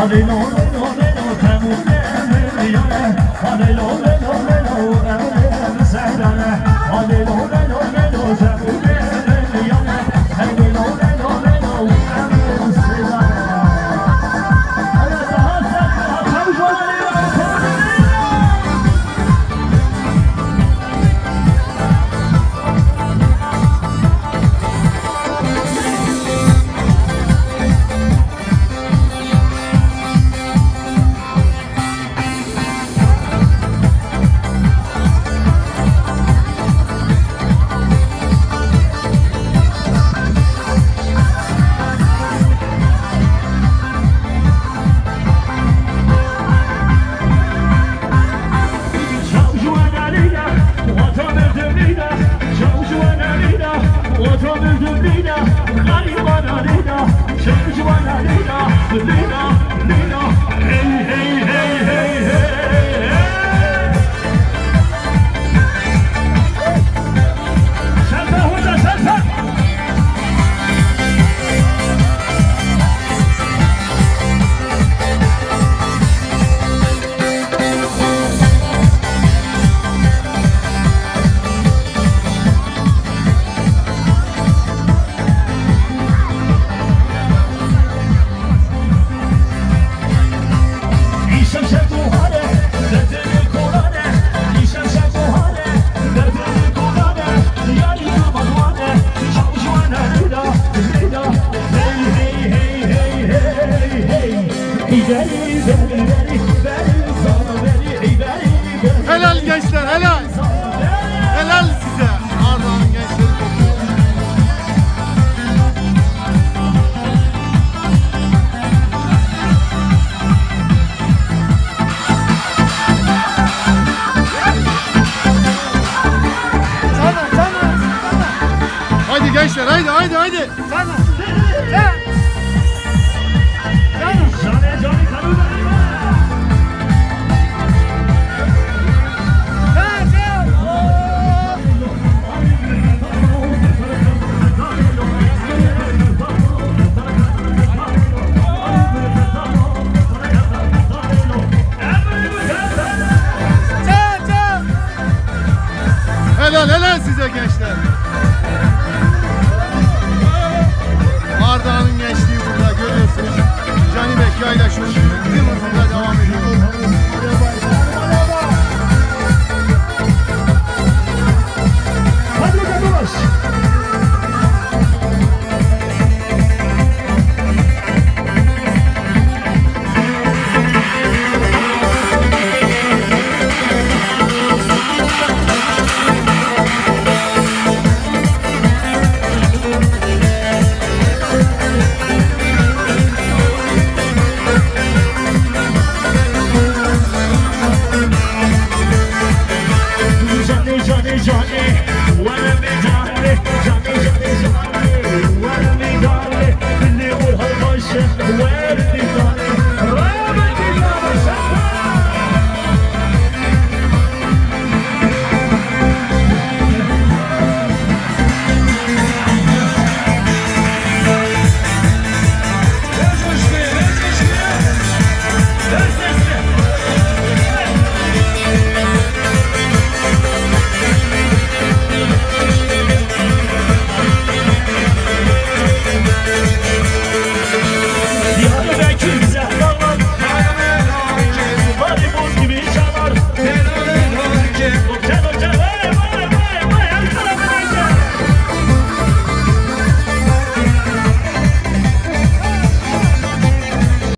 Hallelujah. جنون جبرينا غريب انا لينا شد جوانا لينا لينا Helal gençler helal. Helal size. Arda'nın gençleri. Hadi gençler haydi haydi haydi. Tamam.